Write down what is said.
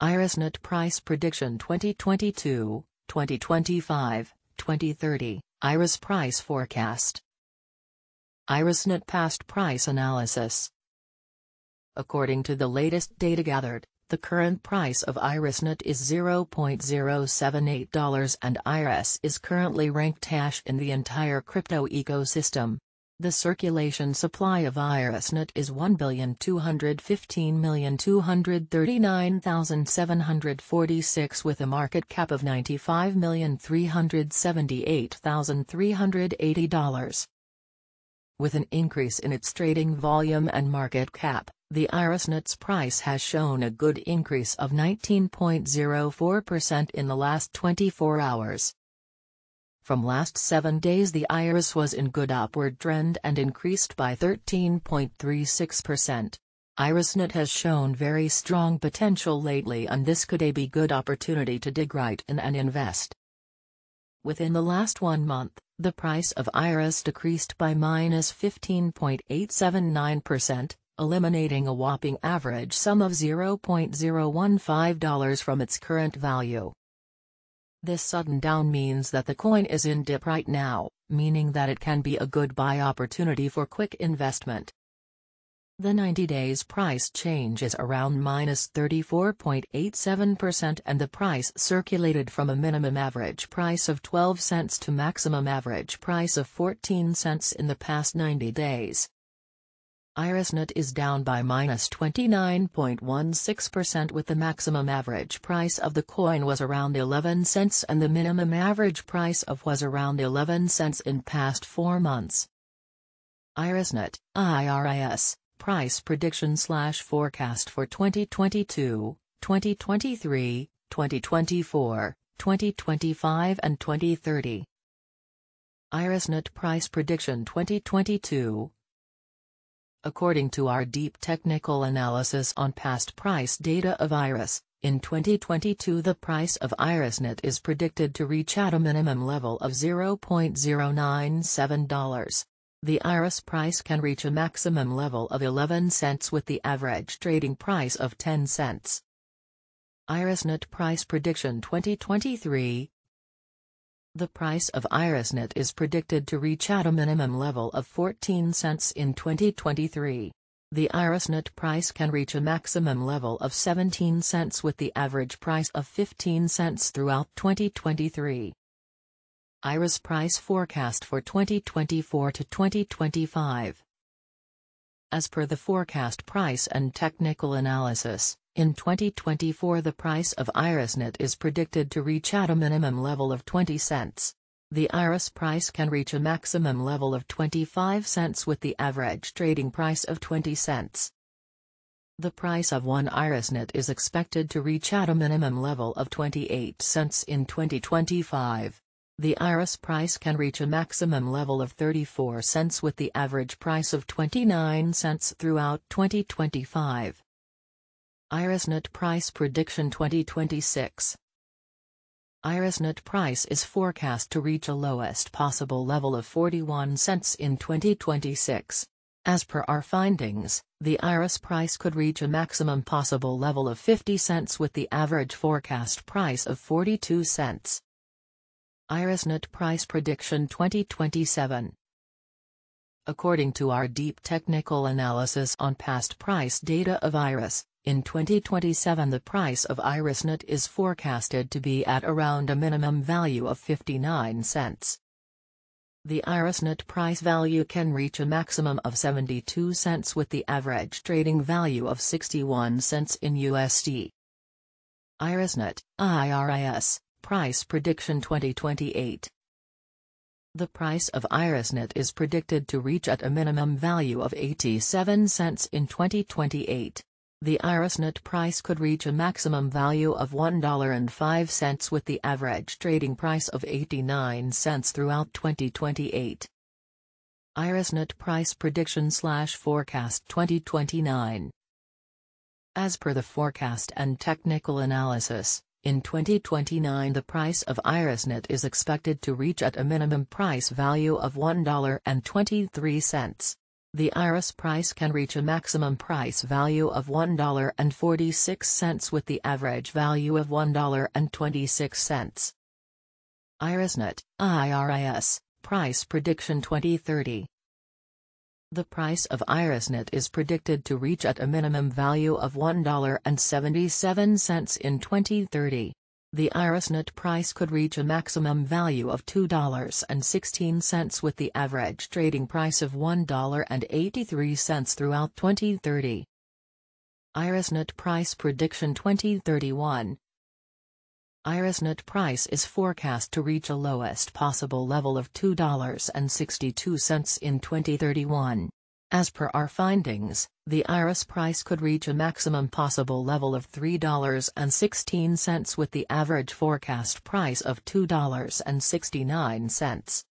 IrisNet Price Prediction 2022, 2025, 2030, Iris Price Forecast. IrisNet Past Price Analysis. According to the latest data gathered, the current price of IrisNet is $0.078 and IRIS is currently ranked hash in the entire crypto ecosystem. The circulation supply of IrisNet is 1,215,239,746 with a market cap of $95,378,380. With an increase in its trading volume and market cap, the IrisNet's price has shown a good increase of 19.04% in the last 24 hours. From last 7 days the IRIS was in good upward trend and increased by 13.36%. IrisNet has shown very strong potential lately and this could be good opportunity to dig right in and invest. Within the last one month, the price of IRIS decreased by minus 15.879%, eliminating a whopping average sum of $0.015 from its current value. This sudden down means that the coin is in dip right now, meaning that it can be a good buy opportunity for quick investment. The 90 days price change is around minus 34.87% and the price circulated from a minimum average price of 12 cents to maximum average price of 14 cents in the past 90 days. IrisNet is down by minus 29.16% with the maximum average price of the coin was around 11 cents and the minimum average price of was around 11 cents in past 4 months. IrisNet, IRIS, price prediction slash forecast for 2022, 2023, 2024, 2025 and 2030. IrisNet price prediction 2022 According to our deep technical analysis on past price data of IRIS, in 2022 the price of IrisNet is predicted to reach at a minimum level of $0.097. The IRIS price can reach a maximum level of 11 cents with the average trading price of 10 cents. IrisNet Price Prediction 2023 The price of IrisNet is predicted to reach at a minimum level of 14 cents in 2023. The IrisNet price can reach a maximum level of 17 cents with the average price of 15 cents throughout 2023. IRIS price forecast for 2024 to 2025. As per the forecast price and technical analysis, in 2024 the price of IrisNet is predicted to reach at a minimum level of 20 cents. The IRIS price can reach a maximum level of 25 cents with the average trading price of 20 cents. The price of one IrisNet is expected to reach at a minimum level of 28 cents in 2025. The IRIS price can reach a maximum level of 34 cents with the average price of 29 cents throughout 2025. IrisNet Price Prediction 2026 IrisNet price is forecast to reach a lowest possible level of 41 cents in 2026. As per our findings, the IRIS price could reach a maximum possible level of 50 cents with the average forecast price of 42 cents. IrisNet Price Prediction 2027 According to our deep technical analysis on past price data of IRIS, in 2027 the price of IrisNet is forecasted to be at around a minimum value of 59 cents. The IrisNet price value can reach a maximum of 72 cents with the average trading value of 61 cents in USD. IrisNet, IRIS Price Prediction 2028 The price of IrisNet is predicted to reach at a minimum value of 87 cents in 2028. The IrisNet price could reach a maximum value of $1.05 with the average trading price of 89 cents throughout 2028. IrisNet Price Prediction Slash Forecast 2029 As per the forecast and technical analysis, in 2029 the price of IrisNet is expected to reach at a minimum price value of $1.23. the IRIS price can reach a maximum price value of $1.46 with the average value of $1.26. IRISNet, IRIS, Price Prediction 2030 The price of IRISNet is predicted to reach at a minimum value of $1.77 in 2030. The IRISNet price could reach a maximum value of $2.16 with the average trading price of $1.83 throughout 2030. IRISNet Price Prediction 2031 IRISNet price is forecast to reach a lowest possible level of $2.62 in 2031. As per our findings, the IRIS price could reach a maximum possible level of $3.16 with the average forecast price of $2.69.